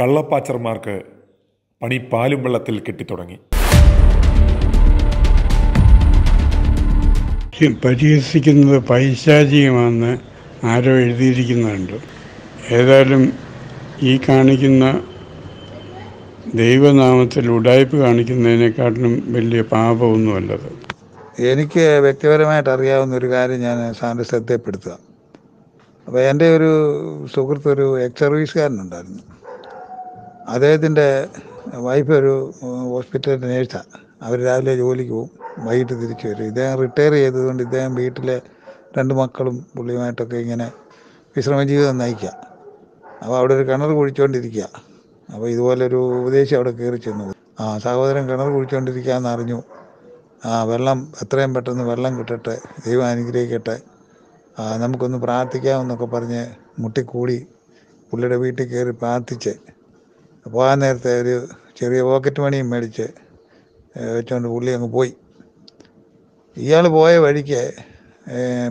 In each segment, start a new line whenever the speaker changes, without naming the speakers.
കള്ളപ്പാച്ചർമാർക്ക് പണി പാലും വെള്ളത്തിൽ കെട്ടിത്തുടങ്ങി.
പരിഹസിക്കുന്നത് പൈശാചികമാണെന്ന് ആരോ എഴുതിയിരിക്കുന്നുണ്ട്. ഏതായാലും ഈ കാണിക്കുന്ന ദൈവനാമത്തിൽ ഉടായ്പ കാണിക്കുന്നതിനെക്കാട്ടിലും വലിയ പാപമൊന്നുമല്ലത്.
എനിക്ക് വ്യക്തിപരമായിട്ട് അറിയാവുന്ന ഒരു കാര്യം ഞാൻ സാറിന്റെ ശ്രദ്ധപ്പെടുത്തുക അപ്പോൾ എന്റെ ഒരു സുഹൃത്ത് ഒരു എക്സ് സർവീസുകാരനുണ്ടായിരുന്നു അദ്ദേഹത്തിന്റെ വൈഫ് ഒരു ഹോസ്പിറ്റലിന്റെ നേഴ്സാണ് അവർ രാവിലെ ജോലിക്ക് പോകും വൈകിട്ട് തിരിച്ചു വരും. ഇദ്ദേഹം റിട്ടയർ ചെയ്തതുകൊണ്ട് ഇദ്ദേഹം വീട്ടിലെ രണ്ട് മക്കളും പുള്ളിയുമായിട്ടൊക്കെ ഇങ്ങനെ വിശ്രമ ജീവിതം നയിക്കുക. അപ്പോൾ അവിടെ ഒരു കിണർ കുഴിച്ചുകൊണ്ടിരിക്കുക അപ്പോൾ ഇതുപോലൊരു ഉപദേശി അവിടെ കയറി ചെന്നു ആ സഹോദരൻ കിണർ കുഴിച്ചുകൊണ്ടിരിക്കുകയെന്ന് അറിഞ്ഞു. ആ വെള്ളം എത്രയും പെട്ടെന്ന് വെള്ളം കിട്ടട്ടെ ദൈവം അനുഗ്രഹിക്കട്ടെ. നമുക്കൊന്ന് പ്രാർത്ഥിക്കാമെന്നൊക്കെ പറഞ്ഞ് മുട്ടിക്കൂടി പുള്ളിയുടെ വീട്ടിൽ കയറി പ്രാർത്ഥിച്ച് പോകാൻ നേരത്തെ ഒരു ചെറിയ പോക്കറ്റ് മണിയും മേടിച്ച് വെച്ചുകൊണ്ട് പുള്ളി അങ്ങ് പോയി. ഇയാൾ പോയ വഴിക്ക്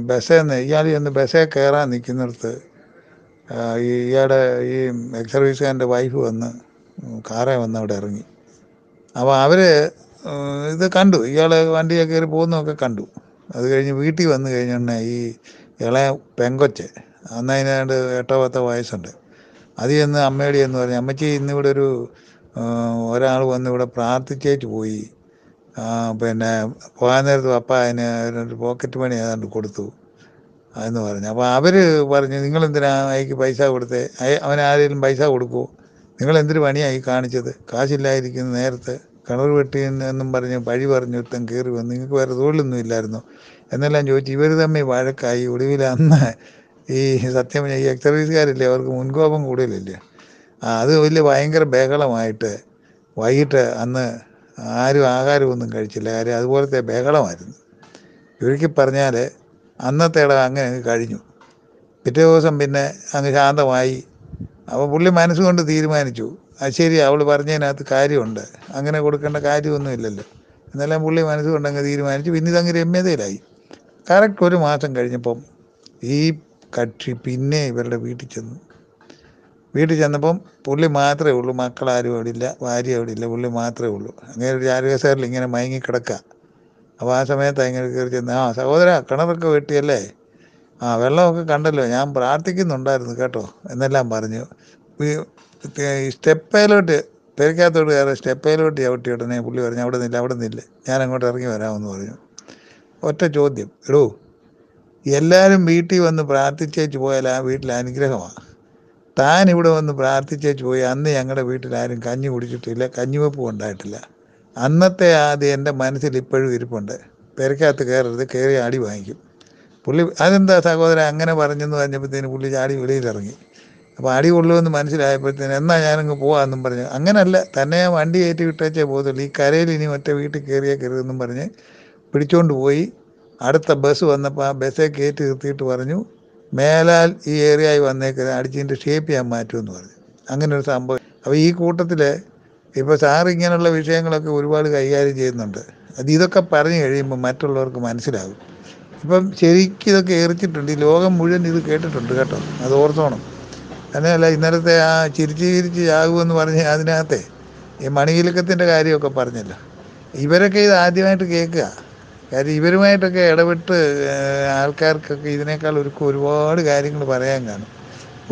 ബസ്സിൽ നിന്ന് ഇയാൾ ചെന്ന് ബസ്സേ കയറാൻ നിൽക്കുന്നിടത്ത് ഇയാളുടെ ഈ എക്സ് സർവീസുകാരന്റെ വൈഫ് വന്ന് കാറേ വന്ന് അവിടെ ഇറങ്ങി. അപ്പോൾ അവർ ഇത് കണ്ടു. ഇയാൾ വണ്ടിയെ കയറി പോകുന്നതൊക്കെ കണ്ടു. അത് കഴിഞ്ഞ് വീട്ടിൽ വന്നു കഴിഞ്ഞുടനെ ഈ ഇളയ പെങ്കൊച്ച് അന്നതിനാണ്ട് എട്ടോ പത്തോ വയസ്സുണ്ട്. അത് ചെന്ന് അമ്മയോട് എന്ന് പറഞ്ഞു അമ്മച്ചി ഇന്നിവിടെ ഒരു ഒരാൾ വന്ന് ഇവിടെ പ്രാർത്ഥിച്ചേച്ച് പോയി. പിന്നെ പോകാൻ നേരത്ത് പപ്പ അതിന് ഒരു പോക്കറ്റ് മണി ഏതാണ്ട് കൊടുത്തു. എന്ന് പറഞ്ഞു. അപ്പോൾ അവർ പറഞ്ഞു നിങ്ങൾ എന്തിനാ അയക്ക് പൈസ കൊടുത്തേ? അവൻ ആരെങ്കിലും പൈസ കൊടുക്കുമോ നിങ്ങൾ എന്തൊരു പണിയായി കാണിച്ചത്? കാശില്ലായിരിക്കുന്ന നേരത്തെ. കിണർ വെട്ടി എന്നും പറഞ്ഞ് പഴി പറഞ്ഞു ഒരുത്തൻ കയറി വന്നു നിങ്ങൾക്ക് വേറെ തൊഴിലൊന്നും ഇല്ലായിരുന്നു? എന്നെല്ലാം ചോദിച്ചു ഇവർ തമ്മിൽ വഴക്കായി ഒടുവിൽ അന്ന് ഈ സത്യം പറഞ്ഞാൽ ഈ എക്സ് സർവീസുകാരില്ലേ അവർക്ക് മുൻകോപം കൂടുതലില്ലേ. അത് വലിയ ഭയങ്കര ബഹളമായിട്ട് വൈകിട്ട് അന്ന് ആരും ആഹാരമൊന്നും കഴിച്ചില്ല. കാര്യം അതുപോലത്തെ ബഹളമായിരുന്നു. ചുരുക്കി പറഞ്ഞാൽ അന്നത്തെ ഇടം അങ്ങനെ അങ്ങ് കഴിഞ്ഞു. പിറ്റേ ദിവസം പിന്നെ അങ്ങ് ശാന്തമായി. അപ്പോൾ പുള്ളി മനസ്സുകൊണ്ട് തീരുമാനിച്ചു. അത് ശരി അവൾ പറഞ്ഞതിനകത്ത് കാര്യമുണ്ട്. അങ്ങനെ കൊടുക്കേണ്ട കാര്യമൊന്നുമില്ലല്ലോ. എന്നെല്ലാം പുള്ളി മനസ്സുകൊണ്ട് അങ്ങ് തീരുമാനിച്ചു. പിന്നെ ഇതങ്ങ് രമ്യതയിലായി. കറക്റ്റ് ഒരു മാസം കഴിഞ്ഞപ്പം ഈ കക്ഷി പിന്നെ ഇവരുടെ വീട്ടിൽ ചെന്നു. വീട്ടിൽ ചെന്നപ്പം പുള്ളി മാത്രമേ ഉള്ളൂ മക്കളാരും അവിടെ ഇല്ല ഭാര്യ അവിടെ ഇല്ല പുള്ളി മാത്രമേ ഉള്ളൂ. അങ്ങനെ ഒരു ചാരുകസേറിൽ ഇങ്ങനെ മയങ്ങി കിടക്കുക അപ്പോൾ ആ സമയത്ത് അങ്ങനെ കയറി ചെന്ന് ആ സഹോദര കിണറൊക്കെ വെട്ടിയല്ലേ? ആ വെള്ളമൊക്കെ കണ്ടല്ലോ ഞാൻ പ്രാർത്ഥിക്കുന്നുണ്ടായിരുന്നു കേട്ടോ എന്നെല്ലാം പറഞ്ഞു. സ്റ്റെപ്പയിലോട്ട് പെരക്കകത്തോട്ട് കയറി സ്റ്റെപ്പയിലോട്ട് ചവിട്ടി ഉടനെ പുള്ളി പറഞ്ഞു അവിടെ നിന്നില്ല അവിടെ നിന്നില്ല ഞാൻ അങ്ങോട്ട് ഇറങ്ങി വരാമെന്ന് പറഞ്ഞു. ഒറ്റ ചോദ്യം എടോ എല്ലാവരും വീട്ടിൽ വന്ന് പ്രാർത്ഥിച്ചേച്ച് പോയാൽ ആ വീട്ടിൽ അനുഗ്രഹമാണ്. താൻ ഇവിടെ വന്ന് പ്രാർത്ഥിച്ചേച്ച് പോയി അന്ന് ഞങ്ങളുടെ വീട്ടിൽ ആരും കഞ്ഞി കുടിച്ചിട്ടില്ല കഞ്ഞിവെപ്പും ഉണ്ടായിട്ടില്ല. അന്നത്തെ ആദ്യം എന്റെ മനസ്സിൽ ഇപ്പോഴും ഇരിപ്പുണ്ട്. പെരക്കകത്ത് കയറരുത് കയറി ആടി വാങ്ങിക്കും. പുള്ളി അതെന്താ സഹോദരൻ അങ്ങനെ പറഞ്ഞെന്ന് പറഞ്ഞപ്പോഴത്തേന് പുള്ളി ചാടി വെളിയിലിറങ്ങി. അപ്പോൾ അടി കൊള്ളുമെന്ന് മനസ്സിലായപ്പോഴത്തേന് എന്നാ ഞാനങ്ങ് പോവാമെന്നും പറഞ്ഞു. അങ്ങനല്ല തന്നെ ഞാൻ വണ്ടി കയറ്റി വിട്ടേച്ചേ പോകത്തുള്ളൂ. ഈ കരയിൽ ഇനി ഒറ്റ വീട്ടിൽ കയറിയേ കയറുമെന്നും പറഞ്ഞ് പിടിച്ചോണ്ട് പോയി. അടുത്ത ബസ് വന്നപ്പോൾ ആ ബസ്സേ കയറ്റി നിർത്തിയിട്ട് പറഞ്ഞു മേലാൽ ഈ ഏരിയയിൽ വന്നേക്കുന്നത് അടിച്ചിന്റെ ഷേപ്പ് ചെയ്യാൻ മാറ്റുമെന്ന് പറഞ്ഞു. അങ്ങനെ ഒരു സംഭവം. അപ്പോൾ ഈ കൂട്ടത്തിൽ ഇപ്പോൾ സാർ ഇങ്ങനെയുള്ള വിഷയങ്ങളൊക്കെ ഒരുപാട് കൈകാര്യം ചെയ്യുന്നുണ്ട്. അത് ഇതൊക്കെ പറഞ്ഞു കഴിയുമ്പോൾ മറ്റുള്ളവർക്ക് മനസ്സിലാകും. ഇപ്പം ശരിക്കും ഇതൊക്കെ എറിച്ചിട്ടുണ്ട്. ഈ ലോകം മുഴുവൻ ഇത് കേട്ടിട്ടുണ്ട് കേട്ടോ. അത് ഓർത്തോണം. തന്നെയല്ല ഇന്നലത്തെ ആ ചിരിച്ച് ചിരിച്ച് ചാകുമെന്ന് പറഞ്ഞ് അതിനകത്തെ ഈ മണികിലക്കത്തിന്റെ കാര്യമൊക്കെ പറഞ്ഞല്ലോ. ഇവരൊക്കെ ഇത് ആദ്യമായിട്ട് കേൾക്കുക. കാര്യം ഇവരുമായിട്ടൊക്കെ ഇടപെട്ട് ആൾക്കാർക്കൊക്കെ ഇതിനേക്കാൾ ഒരു ഒരുപാട് കാര്യങ്ങൾ പറയാൻ കാണും.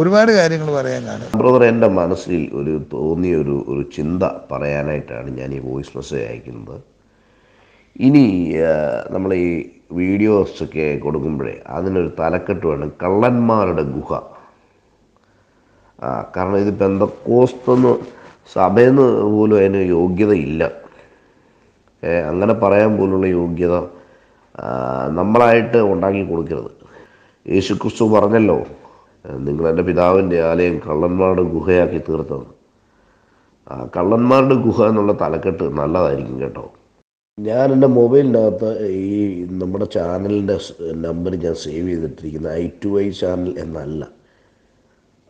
ഒരുപാട് കാര്യങ്ങൾ പറയാൻ കാണും.
ബ്രദർ എന്റെ മനസ്സിൽ ഒരു തോന്നിയ ഒരു ഒരു ചിന്ത പറയാനായിട്ടാണ് ഞാൻ ഈ വോയിസ് മെസ്സേജ് അയക്കുന്നത്. ഇനി നമ്മൾ ഈ വീഡിയോസൊക്കെ കൊടുക്കുമ്പോഴേ അതിനൊരു തലക്കെട്ട് വേണം. കള്ളന്മാരുടെ ഗുഹ. കാരണം ഇത് പെന്തക്കോസ്തെന്ന് സഭയെന്ന് പോലും അതിന് യോഗ്യതയില്ല. അങ്ങനെ പറയാൻ പോലുള്ള യോഗ്യത നമ്മളായിട്ട് ഉണ്ടാക്കി കൊടുക്കരുത്. യേശു ക്രിസ്തു പറഞ്ഞല്ലോ നിങ്ങൾ എന്റെ പിതാവിന്റെ ആലയം കള്ളന്മാരുടെ ഗുഹയാക്കി തീർത്തത്. ആ കള്ളന്മാരുടെ ഗുഹ എന്നുള്ള തലക്കെട്ട് നല്ലതായിരിക്കും കേട്ടോ. ഞാൻ എന്റെ മൊബൈലിനകത്ത് ഈ നമ്മുടെ ചാനലിന്റെ നമ്പർ ഞാൻ സേവ് ചെയ്തിട്ടിരിക്കുന്നത് ഐ ടു ഐ ചാനൽ എന്നല്ല.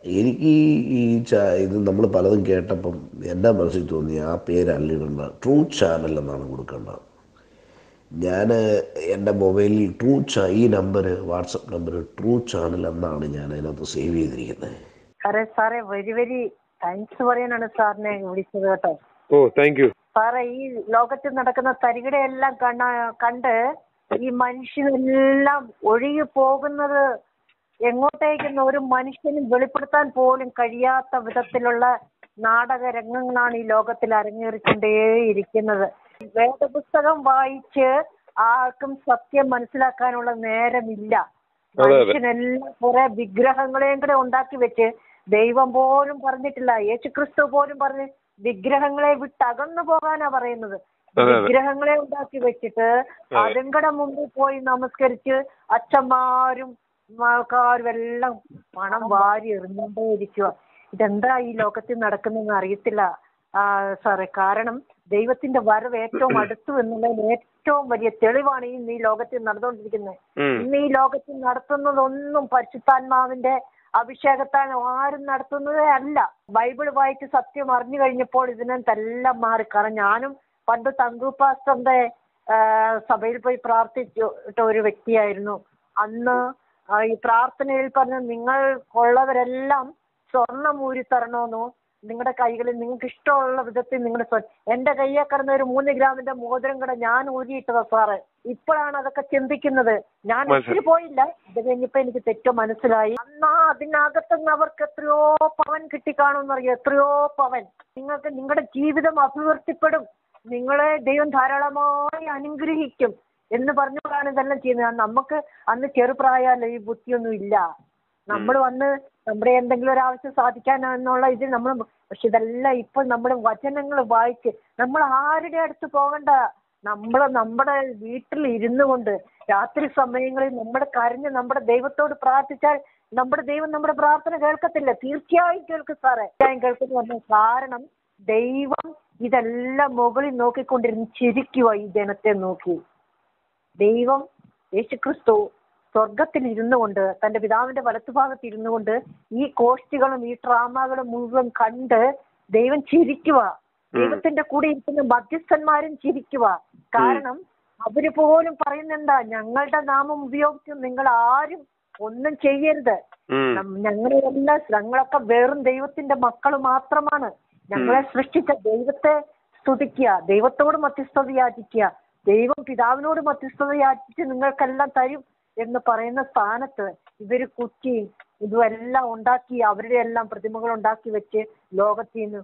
എനിക്ക് ഈ ചാ ഇത് നമ്മൾ പലതും കേട്ടപ്പം എന്റെ മനസ്സിൽ തോന്നി ആ പേര് ഇടേണ്ട ട്രൂ ചാനൽ എന്നാണ് കൊടുക്കേണ്ടത് ഞാൻ എന്റെ മൊബൈലിൽ ട്രൂ ചാ ഈ number WhatsApp number true channel എന്നാണ് ഞാൻ അതിനകത്ത് സേവ് ചെയ്തിരിക്കുന്നത്.
സാറേ സാറേ വരി വരി താങ്ക്സ് പറയാനാണ് സാറിനെ വിളിച്ചത് കേട്ടോ.
ഓ താങ്ക് യു
സാറേ ഈ ലോകത്തിൽ നടക്കുന്ന തരികിടയെല്ലാം കണ്ട കണ്ട് ഈ മനുഷ്യനെല്ലാം ഒഴുകി പോകുന്നത് എങ്ങോട്ടേക്കെന്ന് ഒരു മനുഷ്യനും വെളിപ്പെടുത്താൻ പോലും കഴിയാത്ത വിധത്തിലുള്ള നാടക രംഗങ്ങളാണ് ഈ ലോകത്തിൽ അരങ്ങേറിക്കൊണ്ടേയിരിക്കുന്നത് വേദപുസ്തകം വായിച്ച് ആർക്കും സത്യം മനസ്സിലാക്കാനുള്ള നേരമില്ല. മനുഷ്യനെല്ലാം കുറെ വിഗ്രഹങ്ങളെയും കൂടെ ഉണ്ടാക്കി വെച്ച് ദൈവം പോലും പറഞ്ഞിട്ടില്ല യേശു ക്രിസ്തു പോലും പറഞ്ഞ് വിഗ്രഹങ്ങളെ വിട്ടകന്നു പോകാനാ പറയുന്നത്. വിഗ്രഹങ്ങളെ ഉണ്ടാക്കി വെച്ചിട്ട് അതും മുമ്പിൽ പോയി നമസ്കരിച്ച് അച്ഛന്മാരും ആൾക്കാരും എല്ലാം പണം വാരി എറിഞ്ഞുകൊണ്ടേ ഇരിക്കുക ഇതെന്താ ഈ ലോകത്തിൽ നടക്കുന്നതെന്ന് അറിയത്തില്ല. സാറേ കാരണം ദൈവത്തിന്റെ വരവ് ഏറ്റവും അടുത്തു എന്നുള്ളതിന് ഏറ്റവും വലിയ തെളിവാണ് ഇന്ന് ഈ ലോകത്തിൽ നടന്നുകൊണ്ടിരിക്കുന്നത്. ഇന്ന് ഈ ലോകത്തിൽ നടത്തുന്നതൊന്നും പരിശുദ്ധാത്മാവിന്റെ അഭിഷേകത്താൽ ആരും നടത്തുന്നതേ അല്ല. ബൈബിൾ വായിച്ച് സത്യം അറിഞ്ഞു കഴിഞ്ഞപ്പോൾ ഇതിനെല്ലാം മാറി കാരണം ഞാനും പണ്ട് തങ്കു പാസ്റ്ററിന്റെ സഭയിൽ പോയി പ്രാർത്ഥിച്ചിട്ട ഒരു വ്യക്തിയായിരുന്നു. അന്ന് ഈ പ്രാർത്ഥനയിൽ പറഞ്ഞ നിങ്ങൾക്കുള്ളവരെല്ലാം സ്വർണം ഊരി തരണമെന്നോ നിങ്ങളുടെ കൈകളിൽ നിങ്ങൾക്ക് ഇഷ്ടമുള്ള വിധത്തിൽ നിങ്ങളുടെ സ്വ- എന്റെ കയ്യെ കിടന്ന ഒരു മൂന്ന് ഗ്രാമിന്റെ മോതിരം കൂടെ ഞാൻ ഊരിയിട്ടതാ സാറ്. ഇപ്പോഴാണ് അതൊക്കെ ചിന്തിക്കുന്നത്. ഞാൻ ഒത്തിരി പോയില്ല. ഇത് കഴിഞ്ഞപ്പോ എനിക്ക് തെറ്റോ മനസ്സിലായി. അന്നാ അതിനകത്തുനിന്ന് അവർക്ക് എത്രയോ പവൻ കിട്ടിക്കാണുമെന്നറിയോ? എത്രയോ പവൻ. നിങ്ങൾക്ക് നിങ്ങളുടെ ജീവിതം അഭിവൃദ്ധിപ്പെടും. നിങ്ങളെ ദൈവം ധാരാളമായി അനുഗ്രഹിക്കും. എന്ന് പറഞ്ഞുകൊണ്ടാണ് ഇതെല്ലാം ചെയ്യുന്നത്. നമുക്ക് അന്ന് ചെറുപ്രായമല്ല ഈ ബുദ്ധിയൊന്നും ഇല്ല. നമ്മൾ വന്ന് നമ്മുടെ എന്തെങ്കിലും ഒരു ആവശ്യം സാധിക്കാനെന്നുള്ള ഇതിൽ നമ്മൾ പക്ഷെ ഇതെല്ലാം ഇപ്പൊ നമ്മുടെ വചനങ്ങൾ വായിച്ച് നമ്മൾ ആരുടെ അടുത്ത് പോകണ്ട? നമ്മൾ നമ്മുടെ വീട്ടിൽ ഇരുന്നു കൊണ്ട് രാത്രി സമയങ്ങളിൽ നമ്മുടെ കരഞ്ഞ് നമ്മുടെ ദൈവത്തോട് പ്രാർത്ഥിച്ചാൽ നമ്മുടെ ദൈവം നമ്മുടെ പ്രാർത്ഥന കേൾക്കത്തില്ല. തീർച്ചയായും കേൾക്കും സാറേ. തീർച്ചയായും കേൾക്കുന്നു പറഞ്ഞ കാരണം ദൈവം ഇതെല്ലാം മുകളിൽ നോക്കിക്കൊണ്ടിരുന്ന് ചിരിക്കുക ഈ ജനത്തെ നോക്കി. ദൈവം യേശുക്രിസ്തു സ്വർഗത്തിൽ ഇരുന്നു കൊണ്ട് തന്റെ പിതാവിന്റെ വലത്തുഭാഗത്ത് ഇരുന്നു കൊണ്ട് ഈ കോഷ്ടികളും ഈ ഡ്രാമകളും മുഴുവൻ കണ്ട് ദൈവം ചിരിക്കുക ദൈവത്തിന്റെ കൂടെ ഇരിക്കുന്ന മധ്യസ്ഥന്മാരും ചിരിക്കുക കാരണം അവർ പോലും പറയുന്നെന്താ? ഞങ്ങളുടെ നാമം ഉപയോഗിച്ച് നിങ്ങൾ ആരും ഒന്നും ചെയ്യരുത്. ഞങ്ങളെല്ലാം ഞങ്ങളൊക്കെ വെറും ദൈവത്തിന്റെ മക്കൾ മാത്രമാണ്. ഞങ്ങളെ സൃഷ്ടിച്ച ദൈവത്തെ സ്തുതിക്കുക ദൈവത്തോട് മധ്യസ്ഥത യാചിക്കുക ദൈവം പിതാവിനോട് മധ്യസ്ഥത യാചിച്ച് നിങ്ങൾക്കെല്ലാം തരും എന്ന് പറയുന്ന സ്ഥാനത്ത് ഇവർ കുറ്റി ഇതുമെല്ലാം ഉണ്ടാക്കി അവരുടെ എല്ലാം പ്രതിമകൾ ഉണ്ടാക്കി വെച്ച് ലോകത്തിൽ നിന്ന്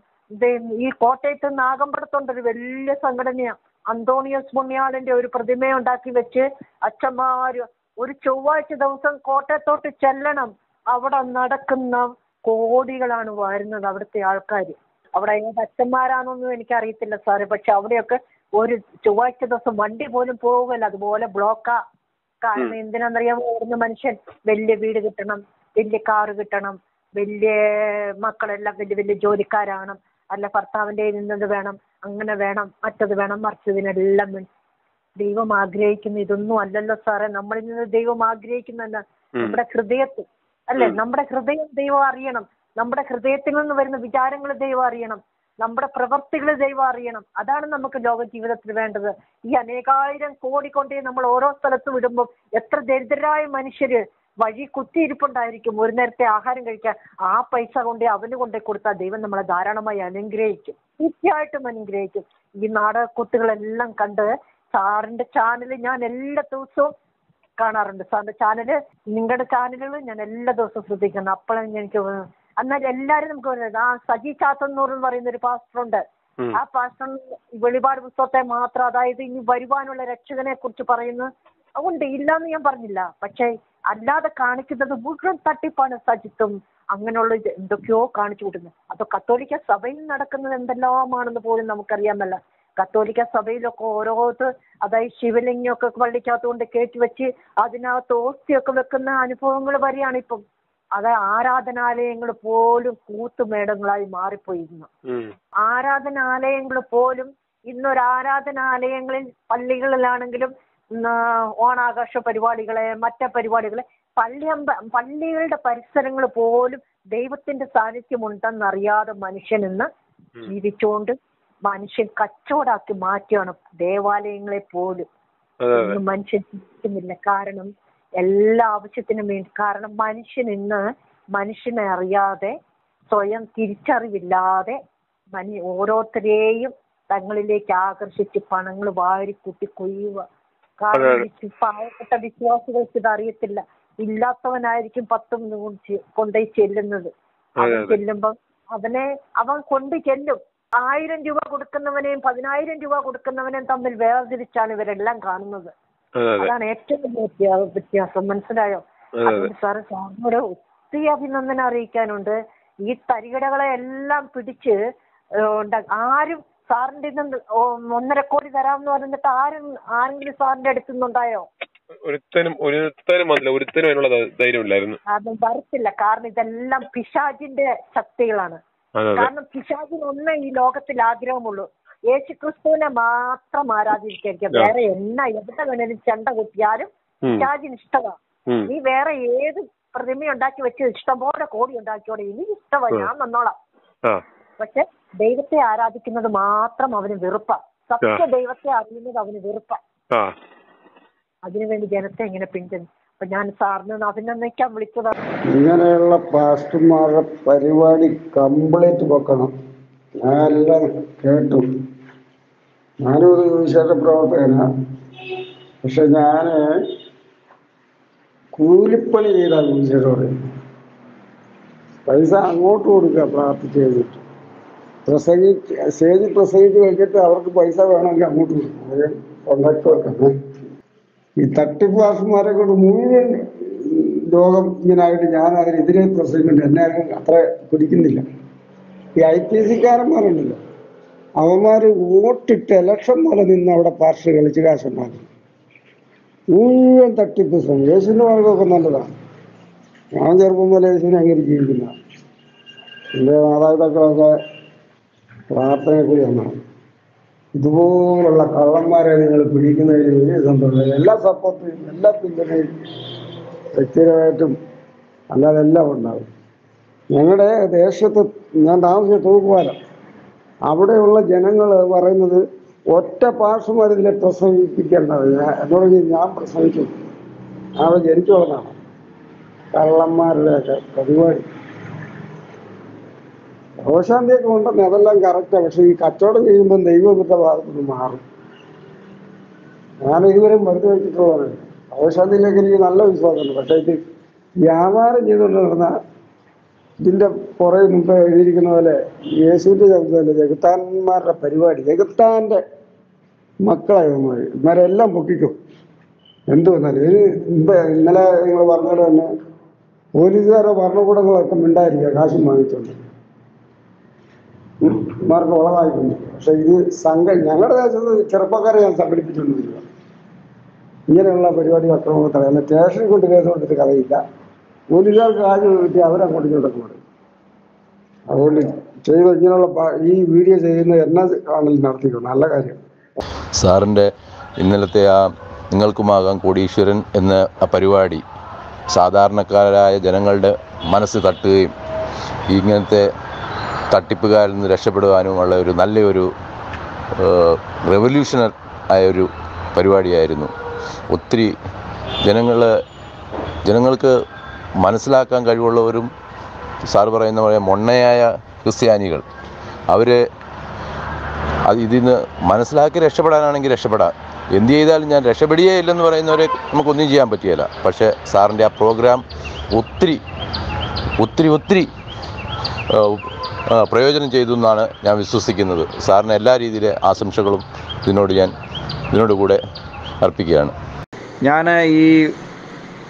ഈ കോട്ടയത്ത് നാഗമ്പടത്തുണ്ട് ഒരു വലിയ സംഘടനയാണ് അന്തോണിയോസ് പുണ്യാളന്റെ ഒരു പ്രതിമ ഉണ്ടാക്കി വെച്ച് അച്ഛന്മാര് ഒരു ചൊവ്വാഴ്ച ദിവസം കോട്ടയത്തോട്ട് ചെല്ലണം. അവിടെ നടക്കുന്ന കോടികളാണ് വരുന്നത് അവിടുത്തെ ആൾക്കാർ അവിടെ ഏത് എനിക്ക് എനിക്കറിയത്തില്ല സാറ്. പക്ഷെ അവിടെയൊക്കെ ഒരു ചൊവ്വാഴ്ച ദിവസം വണ്ടി പോലും പോകല്ല അതുപോലെ ബ്ലോക്കാ കാരണം എന്തിനാണെന്നറിയാമോ? ഓടുന്ന മനുഷ്യൻ വലിയ വീട് കിട്ടണം വലിയ കാറ് കിട്ടണം വലിയ മക്കളെല്ലാം വലിയ വലിയ ജോലിക്കാരാകണം. അല്ല ഭർത്താവിന്റെ നിന്നത് വേണം അങ്ങനെ വേണം മറ്റത് വേണം മറിച്ചതിനെല്ലാം വേണം ദൈവം ആഗ്രഹിക്കുന്ന. ഇതൊന്നും അല്ലല്ലോ സാറെ. നമ്മളിൽ നിന്ന് ദൈവം ആഗ്രഹിക്കുന്നല്ല നമ്മുടെ ഹൃദയത്തിൽ അല്ലെ? നമ്മുടെ ഹൃദയം ദൈവം അറിയണം. നമ്മുടെ ഹൃദയത്തിൽ നിന്ന് വരുന്ന വിചാരങ്ങൾ ദൈവം അറിയണം. നമ്മുടെ പ്രവർത്തികൾ ദൈവം അറിയണം. അതാണ് നമുക്ക് ലോക ജീവിതത്തിൽ വേണ്ടത്. ഈ അനേകായിരം കോടി കൊണ്ടേ നമ്മൾ ഓരോ സ്ഥലത്ത് വിടുമ്പോൾ എത്ര ദരിദ്രരായ മനുഷ്യര് വഴി കുത്തിയിരിപ്പുണ്ടായിരിക്കും. ഒരു നേരത്തെ ആഹാരം കഴിക്കാൻ ആ പൈസ കൊണ്ട് അവന് കൊണ്ടേ കൊടുത്താൽ ദൈവം നമ്മളെ ധാരാളമായി അനുഗ്രഹിക്കും. തീർച്ചയായിട്ടും അനുഗ്രഹിക്കും. ഈ നാടകക്കുത്തുകളെല്ലാം കണ്ട് സാറിന്റെ ചാനൽ ഞാൻ എല്ലാ ദിവസവും കാണാറുണ്ട്. സാറിന്റെ ചാനൽ നിങ്ങളുടെ ചാനലുകൾ ഞാൻ എല്ലാ ദിവസവും ശ്രദ്ധിക്കുന്നു. അപ്പോഴാണ് എനിക്ക് എന്നാൽ എല്ലാരും നമുക്ക് പറയുന്നത് ആ സജി ചാത്തന്നൂർ എന്ന് പറയുന്ന ഒരു പാസ്റ്റർ ഉണ്ട് ആ പാസ്റ്റർ വെളിപാട് പുസ്തകത്തെ മാത്രം അതായത് ഇനി വരുവാനുള്ള രക്ഷകനെ കുറിച്ച് പറയുന്നു ഉണ്ട് ഇല്ലാന്ന് ഞാൻ പറഞ്ഞില്ല. പക്ഷേ അല്ലാതെ കാണിക്കുന്നത് മുഴുവൻ തട്ടിപ്പാണ് സജിത്തും അങ്ങനെയുള്ള ഇത് എന്തൊക്കെയോ കാണിച്ചു കൂട്ടുന്നത് അപ്പൊ കത്തോലിക്ക സഭയിൽ നടക്കുന്നത് എന്തെല്ലാമാണെന്ന് പോലും നമുക്കറിയാമല്ല. കത്തോലിക്ക സഭയിലൊക്കെ ഓരോത്ത് അതായത് ശിവലിംഗമൊക്കെ പള്ളിക്കകത്തുകൊണ്ട് കയറ്റി വെച്ച് അതിനകത്ത് ഓസ്തിയൊക്കെ വെക്കുന്ന അനുഭവങ്ങൾ വരെയാണ് ഇപ്പം. അത് ആരാധനാലയങ്ങൾ പോലും കൂത്തുമേടങ്ങളായി മാറിപ്പോയിരുന്നു. ആരാധനാലയങ്ങൾ പോലും ഇന്നൊരു ആരാധനാലയങ്ങളിൽ പള്ളികളിലാണെങ്കിലും ഓണാഘോഷ പരിപാടികളെ മറ്റ പരിപാടികളെ പള്ളിയമ്പ പള്ളികളുടെ പരിസരങ്ങൾ പോലും ദൈവത്തിന്റെ സാന്നിധ്യം ഉണ്ടെന്നറിയാതെ മനുഷ്യൻ ഇന്ന് ജീവിച്ചുകൊണ്ട് മനുഷ്യൻ കച്ചവടാക്കി മാറ്റുകയാണ് ദേവാലയങ്ങളെ പോലും. മനുഷ്യൻ ജീവിക്കുന്നില്ല. കാരണം എല്ലാ ആവശ്യത്തിനും വേണ്ടി. കാരണം മനുഷ്യൻ ഇന്ന് മനുഷ്യനെ അറിയാതെ സ്വയം തിരിച്ചറിവില്ലാതെ മനു ഓരോരുത്തരെയും തങ്ങളിലേക്ക് ആകർഷിച്ച് പണങ്ങൾ വാരിക്കൂട്ടി കൊയ്യുക. കാരണം പാവപ്പെട്ട വിശ്വാസികൾക്ക് ഇത് അറിയത്തില്ല. ഇല്ലാത്തവനായിരിക്കും പത്തും കൊണ്ടുപോയി ചെല്ലുന്നത്. അവൻ. ചെല്ലുമ്പം അവനെ അവൻ കൊണ്ട് ചെല്ലും. ആയിരം രൂപ കൊടുക്കുന്നവനെയും പതിനായിരം രൂപ കൊടുക്കുന്നവനെയും തമ്മിൽ വേർതിരിച്ചാണ് ഇവരെല്ലാം കാണുന്നത്. അതാണ് ഏറ്റവും വലിയ വ്യത്യാ- വ്യത്യാസം. മനസ്സിലായോ? സാറ് സാറിനോട് ഒത്തിരി അഭിനന്ദനം അറിയിക്കാനുണ്ട്. ഈ തരികിടകളെ എല്ലാം പിടിച്ച് ആരും സാറിന്റെ ഇന്ന് ഒന്നര കോടി തരാമെന്ന് പറഞ്ഞിട്ട് ആരും ആരെങ്കിലും സാറിന്റെ അടുത്ത് നിന്നുണ്ടായോ?
ഒരുത്തനും ഒരുത്തനും വന്നില്ല. ഒരുത്തനും അതിനുള്ള ധൈ- ധൈര്യമില്ലായിരുന്നു
അത് വരത്തില്ല. കാരണം ഇതെല്ലാം പിശാചിന്റെ ശക്തികളാണ്. കാരണം പിശാചിന് ഒന്നേ ഈ ലോകത്തിൽ ആഗ്രഹമുള്ളൂ. യേശു ക്രിസ്തുവിനെ മാത്രം ആരാധിക്കായിരിക്കും. വേറെ എന്നാ എവിടെ വേണേലും ചെണ്ട കുത്തിയാലും. പിശാചിന് ഇഷ്ടമാ നീ വേറെ ഏത് പ്രതിമ ഉണ്ടാക്കി വെച്ച് ഇഷ്ടംപോലെ കോടി ഉണ്ടാക്കിയോടെ ഇനി ഇഷ്ടമാണ് ഞാൻ വന്നോളാം.
ആ.
പക്ഷെ ദൈവത്തെ ആരാധിക്കുന്നത് മാത്രം അവന് വെറുപ്പ. സത്യ ദൈവത്തെ അറിയുന്നത് അവന് വെറുപ്പ.
ആ.
അതിനുവേണ്ടി ജനത്തെ ഇങ്ങനെ പിന്തുണ അപ്പൊ ഞാൻ സാറിന് അഭിനന്ദിക്കാൻ വിളിച്ചതാണ്.
ഇങ്ങനെയുള്ള പാസ്റ്റർമാരുടെ പരിപാടി കംപ്ലീറ്റ് വെക്കണം ഞാനെല്ലാം കേട്ടു. ഞാനൊരു വിശേഷ പ്രവർത്തകനാണ് പക്ഷെ ഞാൻ കൂലിപ്പണി ചെയ്താൽ വിശേഷോടെ പൈസ അങ്ങോട്ട് കൊടുക്കുക പ്രാർത്ഥിച്ച് കഴിഞ്ഞിട്ട്. പ്രസംഗിച്ച് സ്റ്റേജിൽ പ്രസംഗിച്ച് കഴിഞ്ഞിട്ട് അവർക്ക് പൈസ വേണമെങ്കിൽ അങ്ങോട്ട് കൊടുക്കും. അത് കോണ്ടാക്ട് വെക്കണം ഈ തട്ടിപ്പാസുമാരെ കൊണ്ട് മുഴുവൻ ലോകം ഇങ്ങനായിട്ട് ഞാൻ അതിനെതിരെ പ്രസംഗിക്കുന്നുണ്ട്. എന്നെ അത്ര പിടിക്കുന്നില്ല. ഈ ഐ പി സി സിക്കാരന്മാരുണ്ടല്ലോ അവന്മാർ വോട്ടിട്ട് ഇലക്ഷൻ പോലെ നിന്ന് അവിടെ പാർട്ടി കളിച്ച് കാശുണ്ടാക്കി മുഴുവൻ തട്ടിപ്പ് ശ്രമം യേശുവിന്റെ മാർഗമൊക്കെ നല്ലതാണ്. ഞാൻ ചെറുപ്പം പോലെ യേശുവിനെ അങ്ങനെ ജീവിക്കുന്ന എന്റെ മാതാപിതാക്കളൊക്കെ പ്രാർത്ഥനയെ കൂടി വന്നതാണ്. ഇതുപോലുള്ള കള്ളന്മാരെ നിങ്ങൾ പിടിക്കുന്നതിൽ വലിയ സന്തോഷം എല്ലാ സപ്പോർട്ടും എല്ലാ പിന്തുണയും വ്യക്തിപരമായിട്ടും അല്ലാതെ എല്ലാം ഉണ്ടാകും ഞങ്ങളുടെ ദേശത്ത് ഞാൻ താമസിച്ച തൂക്കുപാലം. അവിടെയുള്ള ജനങ്ങൾ പറയുന്നത് ഒറ്റ പാർശ്വമാർ ഇതിനെ പ്രസവിപ്പിക്കേണ്ടത് എന്നോട് ഞാൻ പ്രസവിച്ചു അവിടെ ജനിച്ചു വളർന്നാണ് കള്ളന്മാരുടെയൊക്കെ പരിപാടി. രോഗശാന്തിയൊക്കെ ഉണ്ടെന്ന് അതെല്ലാം കറക്റ്റാണ് പക്ഷെ ഈ കച്ചവടം ചെയ്യുമ്പോൾ ദൈവമിട്ട ഭാഗത്തുനിന്ന് മാറും. ഞാൻ ഇതുവരെയും മരുന്ന് വെച്ചിട്ടുള്ളവരാണ് രോഗശാന്തിയിലേക്ക് എനിക്ക് നല്ല വിശ്വാസമുണ്ട്. പക്ഷേ ഇത് വ്യാപാരം ചെയ്തുകൊണ്ട് നടന്ന ഇതിന്റെ പുറകെ മുമ്പ് എഴുതിയിരിക്കുന്ന പോലെ യേശുവിന്റെ ശബ്ദമല്ല ജഗത്താന്മാരുടെ പരിപാടി ജഗത്താന്റെ മക്കളായി ഇവരെല്ലാം പൊക്കിക്കും. എന്ത് വന്നാലും. ഇത് മുമ്പ് ഇന്നലെ നിങ്ങൾ പറഞ്ഞത് തന്നെ പോലീസുകാരുടെ ഭരണകൂടങ്ങളൊക്കെ മിണ്ടായിരിക്കുക കാശും വാങ്ങിച്ചുകൊണ്ട് മാർക്ക് വളമായിട്ടുണ്ട് പക്ഷെ ഇത് സംഘം ഞങ്ങളുടെ ദേശത്ത് ചെറുപ്പക്കാരെ ഞാൻ സംഘടിപ്പിച്ചുകൊണ്ടിരിക്കുക ഇങ്ങനെയുള്ള പരിപാടി അക്രമങ്ങൾ തടയാൻ. സ്റ്റേഷനിൽ കൊണ്ട് കേസ് കൊടുത്തിട്ട് കഥയില്ല. പോലീസുകാർക്ക് കാശ് കിട്ടി അവരങ്ങോട്ട് ഇങ്ങോട്ടൊക്കെ പറയും അതുകൊണ്ട് ചെയ്ത ഇങ്ങനെയുള്ള ഈ വീഡിയോ ചെയ്യുന്ന എന്നാ ആണെങ്കിലും നടത്തിയിട്ടുണ്ട് നല്ല കാര്യം.
സാറിന്റെ ഇന്നലത്തെ ആ നിങ്ങൾക്കുമാകാം കോടീശ്വരൻ എന്ന ആ പരിപാടി സാധാരണക്കാരായ ജനങ്ങളുടെ മനസ്സ് തട്ടുകയും ഇങ്ങനത്തെ തട്ടിപ്പുകാരിൽ നിന്ന് രക്ഷപ്പെടുവാനുമുള്ള ഒരു നല്ലൊരു റെവല്യൂഷണർ ആയ ഒരു പരിപാടിയായിരുന്നു. ഒത്തിരി ജനങ്ങൾ ജനങ്ങൾക്ക് മനസ്സിലാക്കാൻ കഴിവുള്ളവരും സാറ് പറയുന്ന പോലെ മൊണ്ണയായ ക്രിസ്ത്യാനികൾ. അവർ അത് ഇതിന്ന് മനസ്സിലാക്കി രക്ഷപ്പെടാനാണെങ്കിൽ രക്ഷപ്പെടാം. എന്ത് ചെയ്താലും ഞാൻ രക്ഷപ്പെടുകയേ ഇല്ലെന്ന് പറയുന്നവരെ നമുക്കൊന്നും ചെയ്യാൻ പറ്റുകയില്ല പക്ഷേ സാറിന്റെ ആ പ്രോഗ്രാം ഒത്തിരി ഒത്തിരി ഒത്തിരി പ്രയോജനം ചെയ്തു എന്നാണ് ഞാൻ വിശ്വസിക്കുന്നത്. സാറിന് എല്ലാ രീതിയിലെ ആശംസകളും ഇതിനോട് ഞാൻ ഇതിനോട് കൂടെ അർപ്പിക്കുകയാണ്.
ഞാൻ ഈ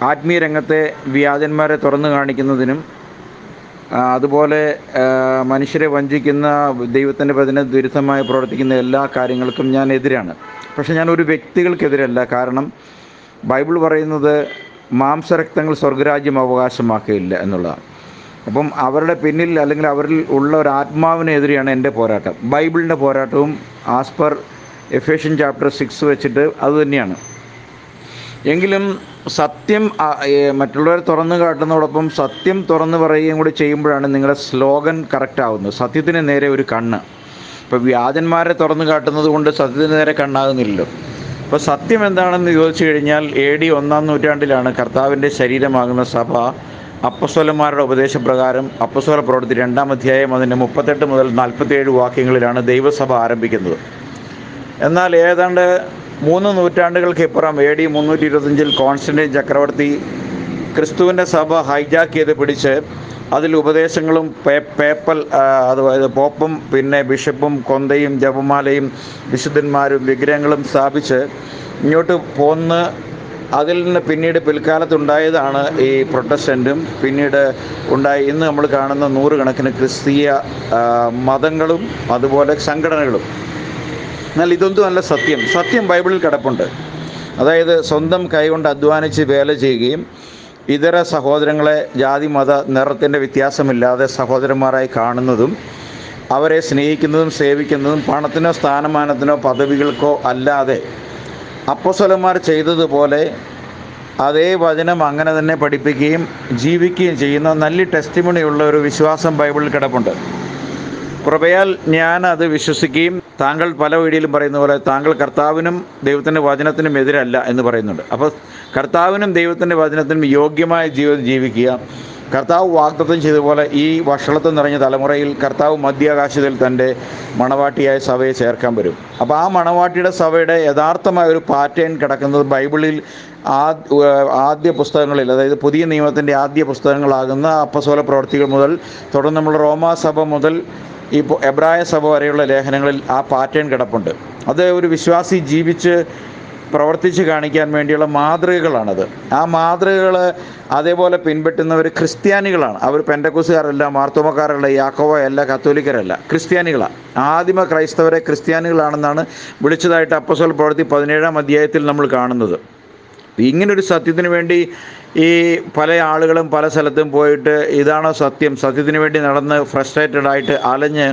ആത്മീയ രംഗത്തെ വ്യാജന്മാരെ തുറന്നു കാണിക്കുന്നതിനും അതുപോലെ മനുഷ്യരെ വഞ്ചിക്കുന്ന ദൈവത്തിന്റെ പതിന് ദുരിതമായി പ്രവർത്തിക്കുന്ന എല്ലാ കാര്യങ്ങൾക്കും ഞാൻ എതിരാണ്. പക്ഷേ ഞാൻ ഒരു വ്യക്തികൾക്കെതിരല്ല. കാരണം ബൈബിൾ പറയുന്നത് മാംസരക്തങ്ങൾ സ്വർഗരാജ്യം അവകാശമാക്കുകയില്ല എന്നുള്ളതാണ്. അപ്പം അവരുടെ പിന്നിൽ അല്ലെങ്കിൽ അവരിൽ ഉള്ള ഒരു ആത്മാവിനെതിരെയാണ് എന്റെ പോരാട്ടം. ബൈബിളിന്റെ പോരാട്ടവും as per Ephesian chapter six വെച്ചിട്ട് അതുതന്നെയാണ് എങ്കിലും സത്യം മറ്റുള്ളവരെ തുറന്നു കാട്ടുന്നതോടൊപ്പം സത്യം തുറന്നു പറയുകയും കൂടി ചെയ്യുമ്പോഴാണ് നിങ്ങളുടെ സ്ലോഗൻ കറക്റ്റ് ആവുന്നത്. സത്യത്തിന് നേരെ ഒരു കണ്ണ്. ഇപ്പോൾ വ്യാജന്മാരെ തുറന്നു കാട്ടുന്നത് കൊണ്ട് സത്യത്തിന് നേരെ കണ്ണാകുന്നില്ലല്ലോ. അപ്പോൾ സത്യം എന്താണെന്ന് ചോദിച്ചു കഴിഞ്ഞാൽ എ ഡി ഒന്നാം നൂറ്റാണ്ടിലാണ് കർത്താവിന്റെ ശരീരമാകുന്ന സഭ അപ്പസ്വലന്മാരുടെ ഉപദേശപ്രകാരം അപ്പസ്വല പ്രവൃത്തി രണ്ടാം അധ്യായം അതിന്റെ മുപ്പത്തെട്ട് മുതൽ നാൽപ്പത്തിയേഴ് വാക്യങ്ങളിലാണ് ദൈവസഭ ആരംഭിക്കുന്നത്. എന്നാൽ ഏതാണ്ട് മൂന്ന് നൂറ്റാണ്ടുകൾക്ക് ഇപ്പുറം എ ഡി മുന്നൂറ്റി ഇരുപത്തഞ്ചിൽ കോൺസ്റ്റന്റൈൻ ചക്രവർത്തി ക്രിസ്തുവിന്റെ സഭ ഹൈജാക്ക് ചെയ്ത് പിടിച്ച് അതിൽ ഉപദേശങ്ങളും പേ- പേപ്പൽ അതായത് പോപ്പും പിന്നെ ബിഷപ്പും കൊന്തയും ജപമാലയും വിശുദ്ധന്മാരും വിഗ്രഹങ്ങളും സ്ഥാപിച്ച് ഇങ്ങോട്ട് പോന്ന് അതിൽ നിന്ന് പിന്നീട് പിൽക്കാലത്തുണ്ടായതാണ് ഈ പ്രൊട്ടസ്റ്റന്റും പിന്നീട് ഉണ്ടായി ഇന്ന് നമ്മൾ കാണുന്ന നൂറുകണക്കിന് ക്രിസ്തീയ മതങ്ങളും അതുപോലെ സംഘടനകളും. എന്നാൽ ഇതൊന്നും അല്ല സത്യം. സത്യം ബൈബിളിൽ കിടപ്പുണ്ട്. അതായത് സ്വന്തം കൈകൊണ്ട് അധ്വാനിച്ച് വേല ചെയ്യുകയും ഇതര സഹോദരങ്ങളെ ജാതി മത നിറത്തിന്റെ വ്യത്യാസമില്ലാതെ സഹോദരന്മാരായി കാണുന്നതും അവരെ സ്നേഹിക്കുന്നതും സേവിക്കുന്നതും പണത്തിനോ സ്ഥാനമാനത്തിനോ പദവികൾക്കോ അല്ലാതെ അപ്പസ്വലന്മാർ ചെയ്തതുപോലെ അതേ വചനം അങ്ങനെ തന്നെ പഠിപ്പിക്കുകയും ജീവിക്കുകയും ചെയ്യുന്ന നല്ല ടെസ്റ്റിമണിയുള്ള ഒരു വിശ്വാസം ബൈബിളിൽ കിടപ്പുണ്ട്. കൃപയാൽ ഞാൻ അത് വിശ്വസിക്കുകയും താങ്കൾ പല വീഡിയോയിലും പറയുന്ന പോലെ താങ്കൾ കർത്താവിനും ദൈവത്തിന്റെ വചനത്തിനും എതിരല്ല എന്ന് പറയുന്നുണ്ട്. അപ്പോൾ കർത്താവിനും ദൈവത്തിന്റെ വചനത്തിനും യോഗ്യമായ ജീവിതം ജീവിക്കുക. കർത്താവ് വാഗ്ദത്തം ചെയ്ത പോലെ ഈ വഷളത്വം നിറഞ്ഞ തലമുറയിൽ കർത്താവ് മധ്യാകാശത്തിൽ തന്റെ മണവാട്ടിയായ സഭയെ ചേർക്കാൻ വരും. അപ്പോൾ ആ മണവാട്ടിയുടെ സഭയുടെ യഥാർത്ഥമായ ഒരു പാറ്റേൺ കിടക്കുന്നത് ബൈബിളിൽ ആദ് ആദ്യ പുസ്തകങ്ങളിൽ അതായത് പുതിയ നിയമത്തിന്റെ ആദ്യ പുസ്തകങ്ങളാകുന്ന അപ്പസോല പ്രവർത്തികൾ മുതൽ തുടർന്ന് നമ്മൾ റോമാ സഭ മുതൽ ഈ എബ്രായ സഭ വരെയുള്ള ലേഖനങ്ങളിൽ ആ പാറ്റേൺ കിടപ്പുണ്ട്. അത് ഒരു വിശ്വാസി ജീവിച്ച് പ്രവർത്തിച്ച് കാണിക്കാൻ വേണ്ടിയുള്ള മാതൃകകളാണത്. ആ മാതൃകകൾ അതേപോലെ പിൻപറ്റുന്നവർ ക്രിസ്ത്യാനികളാണ്. അവർ പെൻഡക്കുസുകാരല്ല മാർത്തോമക്കാരല്ല യാക്കോവയല്ല കത്തോലിക്കരല്ല. ക്രിസ്ത്യാനികളാണ് ആദിമ ക്രൈസ്തവരെ ക്രിസ്ത്യാനികളാണെന്നാണ് വിളിച്ചതായിട്ട് അപ്പസോൽ പ്രവൃത്തി പതിനേഴാം അധ്യായത്തിൽ നമ്മൾ കാണുന്നത്. ഇങ്ങനൊരു സത്യത്തിന് വേണ്ടി ഈ പല ആളുകളും പല സ്ഥലത്തും പോയിട്ട് ഇതാണോ സത്യം? സത്യത്തിന് വേണ്ടി നടന്ന് ഫ്രസ്ട്രേറ്റഡ് ആയിട്ട് അലഞ്ഞ്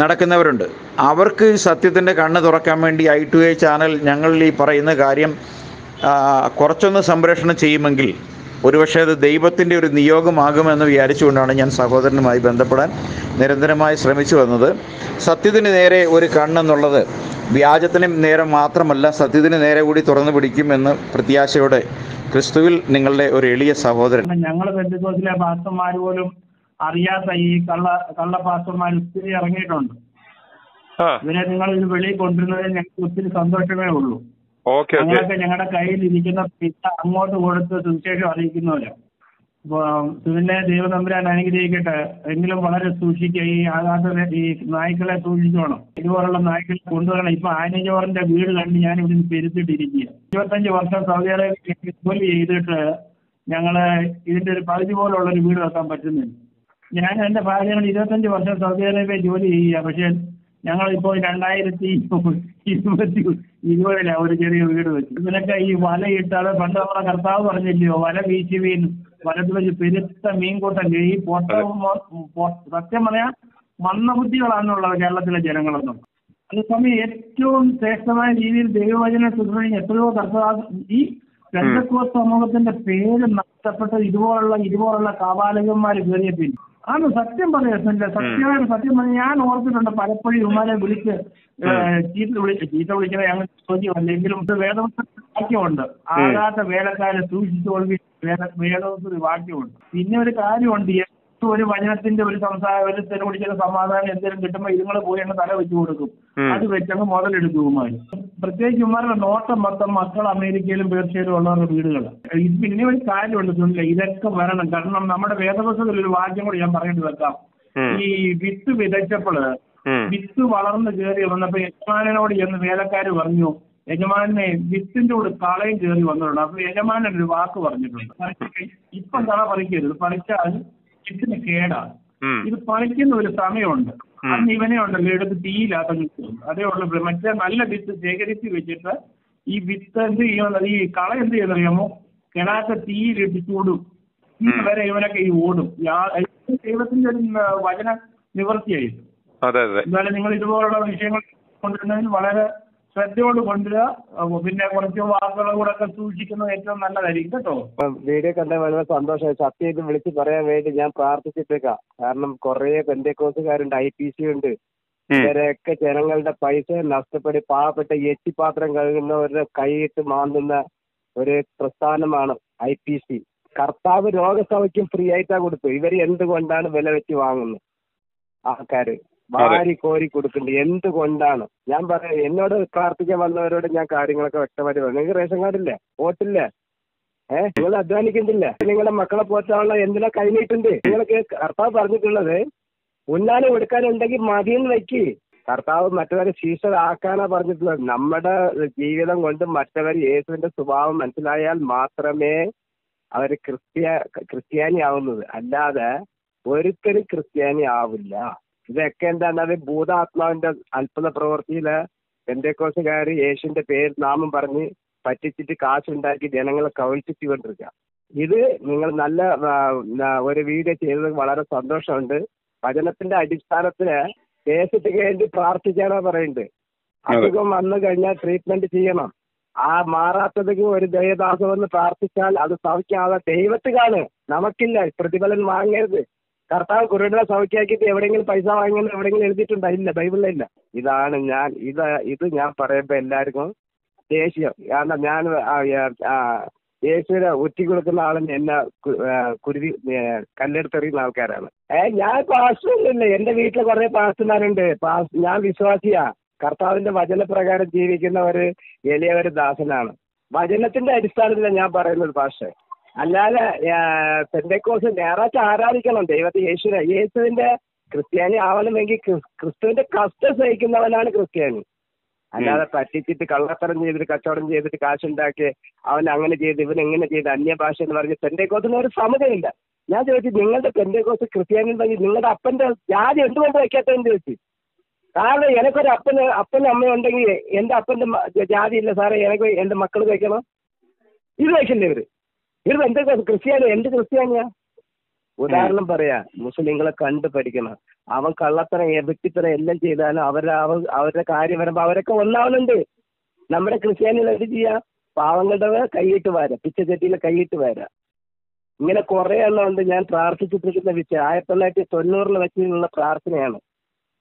നടക്കുന്നവരുണ്ട്. അവർക്ക് സത്യത്തിന്റെ കണ്ണ് തുറക്കാൻ വേണ്ടി ഐ ടു എ ചാനൽ ഞങ്ങൾ ഈ പറയുന്ന കാര്യം കുറച്ചൊന്ന് സംപ്രേഷണം ചെയ്യുമെങ്കിൽ ഒരുപക്ഷെ അത് ദൈവത്തിന്റെ ഒരു നിയോഗമാകുമെന്ന് വിചാരിച്ചുകൊണ്ടാണ് ഞാൻ സഹോദരനുമായി ബന്ധപ്പെടാൻ നിരന്തരമായി ശ്രമിച്ചു വന്നത്. സത്യത്തിന് നേരെ ഒരു കണ്ണെന്നുള്ളത് വ്യാജത്തിന് നേരെ മാത്രമല്ല സത്യത്തിന് നേരെ കൂടി തുറന്നു പിടിക്കും എന്ന് പ്രത്യാശയോടെ ക്രിസ്തുവിൽ നിങ്ങളുടെ ഒരു എളിയ സഹോദരൻ.
ഞങ്ങൾ ബന്ധുക്കോസിലെ പാസ്റ്റർമാർ പോലും അറിയാത്ത ഈ കള്ള കള്ള പാസ്റ്റർമാർ ഒത്തിരി ഇറങ്ങിയിട്ടുണ്ട്. ഇവരെ നിങ്ങൾ ഇത് വെളിയിൽ കൊണ്ടുവരുന്നതിൽ ഞങ്ങൾക്ക് ഒത്തിരി സന്തോഷമേ ഉള്ളൂ.
Okay okay.
ഞങ്ങളൊക്കെ ഞങ്ങളുടെ കയ്യിൽ ഇരിക്കുന്ന പൈസ അങ്ങോട്ട് കൊടുത്ത് സുവിശേഷം അറിയിക്കുന്നവരാണ് ഇതിനെ ദൈവതമ്പുരാൻ അനുഗ്രഹിക്കട്ടെ. എങ്കിലും വളരെ സൂക്ഷിക്കുക ഈ ആകാത്ത ഈ നായ്ക്കളെ സൂക്ഷിച്ചോണം. ഇതുപോലുള്ള നായ്ക്കളെ കൊണ്ടുവരണം. ഇപ്പൊ ആനജോറിന്റെ വീട് കണ്ട് ഞാൻ ഇവിടുന്ന് പെരുത്തിട്ടിരിക്കുക ഇരുപത്തഞ്ച് വർഷം സൗദി അറേബ്യ ജോലി ചെയ്തിട്ട് ഞങ്ങൾ ഇതിന്റെ ഒരു പകുതി പോലുള്ള ഒരു വീട് വെക്കാൻ പറ്റുന്നില്ല. ഞാൻ എന്റെ ഭാര്യയോട് ഇരുപത്തഞ്ച് വർഷം സൗദി അറേബ്യ ജോലി ചെയ്യുക പക്ഷെ ഞങ്ങളിപ്പോൾ രണ്ടായിരത്തി ഇരുപത്തി ഇരുപതിലാണ് ഒരു ചെറിയ വീട് വെച്ചു. ഇതിനൊക്കെ ഈ വലയിട്ടാൽ പണ്ട് നമ്മുടെ കർത്താവ് പറഞ്ഞില്ലയോ? വല വീശി വീൻ വലത് വെച്ച് പെരുത്ത മീൻകൂട്ടം ഈ പൊട്ട സത്യം പറയാ മന്ദബുദ്ധികളാണെന്നുള്ളത് കേരളത്തിലെ ജനങ്ങളെന്നും. അതേസമയം ഏറ്റവും ശ്രേഷ്ഠമായ രീതിയിൽ ദൈവവചന ശുശ്രൂഷ എത്രയോ കർത്താവ് ഈ പെന്തക്കോ സമൂഹത്തിന്റെ പേര് നഷ്ടപ്പെട്ട ഇതുപോലുള്ള ഇതുപോലുള്ള കാപാലകന്മാർ കയറിയ പിന്നെ ആണ് സത്യം പറയുന്നില്ല സത്യമായിട്ട് സത്യം പറഞ്ഞ ഞാൻ ഓർത്തിട്ടുണ്ട് പലപ്പോഴും ഇവന്മാരെ വിളിച്ച് ചീത്ത വിളിച്ച് ചീത്ത വിളിക്കുന്നത് ഞങ്ങൾ ചോദ്യം അല്ലെങ്കിലും വേദപുസ്തകത്തിൽ വാക്യമുണ്ട്. ആകാത്ത വേലക്കാരെ സൂക്ഷിച്ചുകൊള്ളി വേദ വേദപുസ്തകത്തിൽ ഒരു വാക്യമുണ്ട്. പിന്നെ ഒരു കാര്യമുണ്ട്. ഒരു വചനത്തിന്റെ ഒരു സംസാരം ഒരു തെരു പിടിക്കുന്ന സമാധാനം എന്തെങ്കിലും കിട്ടുമ്പോൾ ഇതുങ്ങൾ പോയി അങ്ങ് തല വെച്ചു കൊടുക്കും. അത് വെച്ചങ്ങ് മുതലെടുക്കുമാർ പ്രത്യേകിച്ച് ഉമ്മാരുടെ നോട്ടം മൊത്തം മക്കൾ അമേരിക്കയിലും പേർഷ്യയിലും ഉള്ളവരുടെ വീടുകൾ ഇത് പിന്നെ ഒരു കാര്യമുണ്ട് സുനില ഇതൊക്കെ വരണം. കാരണം നമ്മുടെ വേദപുസ്തകത്തിൽ ഒരു വാക്യം കൂടി ഞാൻ പറഞ്ഞിട്ട് വെക്കാം. ഈ വിത്ത് വിതച്ചപ്പോൾ വിത്ത് വളർന്ന് കയറി വന്നപ്പോ യജമാനോട് ചെന്ന് വേലക്കാര് പറഞ്ഞു യജമാനെ വിത്തിന്റെ കൂടെ കളയും കയറി വന്നിട്ടുണ്ട് അപ്പൊ യജമാനൻ ഒരു വാക്ക് പറഞ്ഞിട്ടുണ്ട്. ഇപ്പൊ കള പറിക്കരുത്. പറിച്ചാൽ വിത്തിന് കേടാണ്. ഇത് പറിക്കുന്ന ഒരു സമയമുണ്ട്. അന്ന് ഇവനെ ഉണ്ടല്ലോ എടുത്ത് തീയില്ലാത്ത അതേ ഉള്ളൂ. മറ്റേ നല്ല വിത്ത് ശേഖരിച്ച് വെച്ചിട്ട് ഈ വിത്ത് എന്ത് ചെയ്യുന്നത് ഈ കള എന്ത് ചെയ്യുന്നറിയാമോ കിണാത്ത തീയിലിട്ട് ചൂടും. വരെ ഇവനൊക്കെ ഈ ഓടും. ദൈവത്തിന്റെ ഒരു വചന നിവർത്തിയായിരുന്നു
അതെ അതെ.
എന്നാലും നിങ്ങൾ ഇതുപോലുള്ള വിഷയങ്ങൾ കൊണ്ടുവരുന്നതിൽ വളരെ ശ്രദ്ധയോട് കൊണ്ടുവരിക. അപ്പൊ പിന്നെ കുറച്ച് വാക്കുകൾ കൂടെ ഒക്കെ സൂക്ഷിക്കുന്നത് ഏറ്റവും നല്ലതായിരിക്കും കേട്ടോ.
വീഡിയോ കണ്ട വളരെ സന്തോഷമായി സത്യം വിളിച്ച് പറയാൻ വേണ്ടി ഞാൻ പ്രാർത്ഥിച്ചിട്ടേക്കാം. കാരണം കുറേ ബന്ധക്കോസുകാരുണ്ട് ഐ പി സി ഉണ്ട് ഇവരെയൊക്കെ ജനങ്ങളുടെ പൈസ നഷ്ടപ്പെടി പാവപ്പെട്ട എച്ചിപ്പാത്രം കഴുകുന്നവരുടെ കൈയിട്ട് മാന്തുന്ന ഒരു പ്രസ്ഥാനമാണ് ഐ പി സി. കർത്താവ് രോഗസഭയ്ക്കും ഫ്രീ ആയിട്ടാ കൊടുത്തു ഇവർ എന്തുകൊണ്ടാണ് വില വെച്ച് വാങ്ങുന്നത്? ആൾക്കാര്. വാരി കോരി കൊടുക്കുന്നുണ്ട് എന്തുകൊണ്ടാണ്? ഞാൻ പറയാം എന്നോട് പ്രാർത്ഥിക്കാൻ വന്നവരോട് ഞാൻ കാര്യങ്ങളൊക്കെ വ്യക്തമായിട്ട് പറഞ്ഞു നിങ്ങൾക്ക് റേഷൻ കാർഡില്ലേ വോട്ടില്ലേ? ഏഹ് നിങ്ങൾ അധ്വാനിക്കുന്നില്ല? നിങ്ങളുടെ മക്കളെ പോറ്റാനുള്ള എന്തിനാ കഴിഞ്ഞിട്ടുണ്ട് നിങ്ങൾക്ക് കർത്താവ് പറഞ്ഞിട്ടുള്ളത് ഉന്നാനം എടുക്കാനുണ്ടെങ്കിൽ മതിയെന്ന് വെക്ക്. കർത്താവ് മറ്റവരെ ശീശരാക്കാനാ പറഞ്ഞിട്ടുള്ളത്. നമ്മുടെ ജീവിതം കൊണ്ട് മറ്റവർ യേശുവിന്റെ സ്വഭാവം മനസ്സിലായാൽ മാത്രമേ അവർ ക്രിസ്ത്യ ക്രിസ്ത്യാനി ആവുന്നത് അല്ലാതെ ഒരിക്കലും ക്രിസ്ത്യാനി ആവില്ല ഇതൊക്കെ എന്താണ്? അത് ഭൂതാത്മാവിന്റെ അത്ഭുത പ്രവൃത്തിയിൽ പെന്തേക്കോസുകാർ യേശുവിന്റെ പേര് നാമം പറഞ്ഞ് പറ്റിച്ചിട്ട് കാശുണ്ടാക്കി ജനങ്ങളെ കവിച്ചിട്ട് കൊണ്ടിരിക്കുക ഇത് നിങ്ങൾ നല്ല ഒരു വീഡിയോ ചെയ്തത് വളരെ സന്തോഷമുണ്ട്. വചനത്തിന്റെ അടിസ്ഥാനത്തിൽ ദേശത്തിന് വേണ്ടി പ്രാർത്ഥിക്കാനാ പറയുന്നത്. അസുഖം വന്നു കഴിഞ്ഞാൽ ട്രീറ്റ്മെന്റ് ചെയ്യണം. ആ മാറാത്തതിന് ഒരു ദയദാസം എന്ന് പ്രാർത്ഥിച്ചാൽ അത് സാധിക്കാതെ ദൈവത്തിലാണ് നമുക്കില്ല പ്രതിഫലം വാങ്ങരുത്. കർത്താവ് കുരുടനെ സൗഖ്യാക്കിയിട്ട് എവിടെയെങ്കിലും പൈസ വാങ്ങിയെന്ന് എവിടെയെങ്കിലും എഴുതിയിട്ടുണ്ടോ? ഇല്ല ബൈബിളിലില്ല ഇതാണ് ഞാൻ ഇത് ഇത് ഞാൻ പറയുമ്പോ എല്ലാവർക്കും ദേഷ്യം. കാരണം ഞാൻ യേശുവിനെ ഒറ്റി കൊടുക്കുന്ന ആളെ എന്നെ കുരുതി കല്ലെടുത്തെറിയുന്ന ആൾക്കാരാണ്. ഏ ഞാൻ പാസ്റ്റൊന്നുമില്ല എന്റെ വീട്ടിൽ കുറെ പാസ്റ്റർമാരുണ്ട് പാസ് ഞാൻ വിശ്വാസിയാ. കർത്താവിന്റെ വചനപ്രകാരം ജീവിക്കുന്ന ഒരു എളിയ ഒരു ദാസനാണ്. വചനത്തിന്റെ അടിസ്ഥാനത്തിലാണ് ഞാൻ പറയുന്നത് പാസ്റ്റർ അല്ലാതെ പെന്തക്കോസ് ഞായറാഴ്ച ആരാധിക്കണം ദൈവത്തെ യേശുവിനെ. യേശുവിന്റെ ക്രിസ്ത്യാനി ആവണമെങ്കിൽ ക്രിസ്തുവിന്റെ കഷ്ടം സഹിക്കുന്നവനാണ് ക്രിസ്ത്യാനി. അല്ലാതെ പറ്റിച്ചിട്ട് കള്ളത്തരം ചെയ്തിട്ട് കച്ചവടം ചെയ്തിട്ട് കാശുണ്ടാക്കി അവൻ അങ്ങനെ ചെയ്ത് ഇവൻ എങ്ങനെ ചെയ്ത് അന്യഭാഷ എന്ന് പറഞ്ഞ് പെന്തക്കോസിന് ഒരു സമതയില്ല ഞാൻ ചോദിച്ചു നിങ്ങളുടെ പെന്തക്കോസ് ക്രിസ്ത്യാനി ഉണ്ടെങ്കിൽ നിങ്ങളുടെ അപ്പന്റെ ജാതി എന്തുകൊണ്ട് വയ്ക്കാത്തതെന്ന് ചോദിച്ചു. കാരണം എനിക്കൊരു അപ്പന് അപ്പനും അമ്മയും ഉണ്ടെങ്കിൽ എന്റെ അപ്പന്റെ ജാതി ഇല്ല സാറേ എനിക്ക് എന്റെ മക്കൾ വയ്ക്കണം. ഇത് വയ്ക്കണ്ടേ ഇവർ. ഇവർ എന്തൊക്കെ ക്രിസ്ത്യാനി എന്ത് ക്രിസ്ത്യാനിയാ? ഉദാഹരണം പറയാ മുസ്ലിങ്ങളെ കണ്ടു പഠിക്കണം. അവൻ കള്ളത്തരം വെട്ടിത്തരം എല്ലാം ചെയ്താലും അവരെ അവ- അവരുടെ കാര്യം വരുമ്പോ അവരൊക്കെ ഒന്നാവുന്നുണ്ട്. നമ്മുടെ ക്രിസ്ത്യാനികൾ എന്ത് ചെയ്യാ? പാവങ്ങളുടെ കൈയിട്ട് വരാം പിച്ചച്ചട്ടിയിലെ കൈയിട്ട് വരാം. ഇങ്ങനെ കുറെ എണ്ണം ഉണ്ട് ഞാൻ പ്രാർത്ഥിച്ചിട്ടിരിക്കുന്ന വിച്ച ആയിരത്തി തൊള്ളായിരത്തി തൊണ്ണൂറിൽ വെച്ചിട്ടുള്ള പ്രാർത്ഥനയാണ്.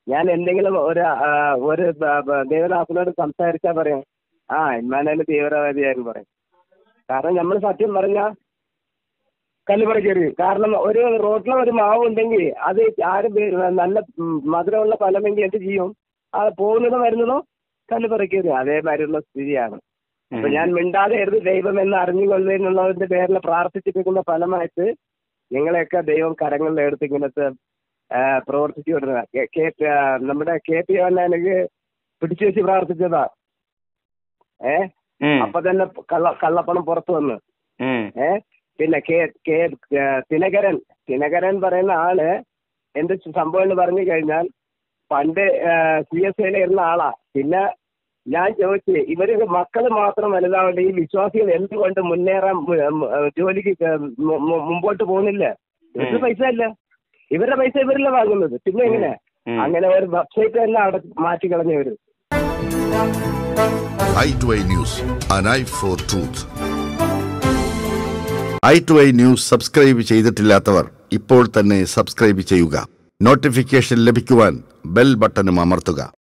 ഞാൻ എന്തെങ്കിലും ഒരു ഒരു സംസാരിച്ചാ ദേവദാസനോട് സംസാരിച്ചാൽ പറയാം. ആ ഇമ്മാനെ തീവ്രവാദിയായിരുന്നു പറയും. കാരണം നമ്മൾ സത്യം പറഞ്ഞ കല്ലുപറിക്കരുത് കാരണം ഒരു റോട്ടിലെ ഒരു മാവ് ഉണ്ടെങ്കിൽ അത് ആരും നല്ല മധുരമുള്ള ഫലമെങ്കിൽ എന്ത് ചെയ്യും? അത് പോകുന്നതോ വരുന്നതോ കല്ലുപറിക്കരുത് അതേമാതിരിയുള്ള സ്ഥിതിയാണ്. അപ്പൊ ഞാൻ മിണ്ടാതെ ഇരുന്ന് ദൈവം എന്ന് അറിഞ്ഞുകൊള്ളുന്നതിനുള്ളതിന്റെ പേരിൽ പ്രാർത്ഥിച്ചിരിക്കുന്ന ഫലമായിട്ട് നിങ്ങളെയൊക്കെ ദൈവം കരങ്ങളിലെടുത്ത് ഇങ്ങനത്തെ ആ, പ്രവർത്തിച്ചു വിടുന്നത് കെ- കെ- ആ, നമ്മുടെ കെ പി എനിക്ക് പിടിച്ചു വെച്ച് പ്രാർത്ഥിച്ചതാ. ഏ? അപ്പൊ തന്നെ കള്ള കള്ളപ്പണം പുറത്തു വന്ന്. ഏ? പിന്നെ കെ കെ തിനകരൻ ദിനകരൻ. ദിനകരൻ പറയുന്ന ആൾ എന്ത് സംഭവം എന്ന് പറഞ്ഞു കഴിഞ്ഞാൽ പണ്ട് സി എസ് ഐയിൽ ഇരുന്ന ആളാ. പിന്നെ ഞാൻ ചോദിച്ചു ഇവർ മക്കൾ മാത്രം വലുതാവേണ്ട ഈ വിശ്വാസികൾ എന്തുകൊണ്ട് മുന്നേറാൻ ജോലിക്ക് മുമ്പോട്ട് പോകുന്നില്ല? ഇവരുടെ പൈസ അല്ല ഇവരുടെ പൈസ ഇവരല്ല വാങ്ങുന്നത്. പിന്നെ എങ്ങനെ? അങ്ങനെ ഒരു വെബ്സൈറ്റ് തന്നെ അവിടെ മാറ്റി കളഞ്ഞവര്.
I news for truth. I to I news subscribe ചെയ്തിട്ടില്ലാത്തവർ ഇപ്പോൾ തന്നെ സബ്സ്ക്രൈബ് ചെയ്യുക. നോട്ടിഫിക്കേഷൻ ലഭിക്കുവാൻ ബെൽ ബട്ടണും അമർത്തുക.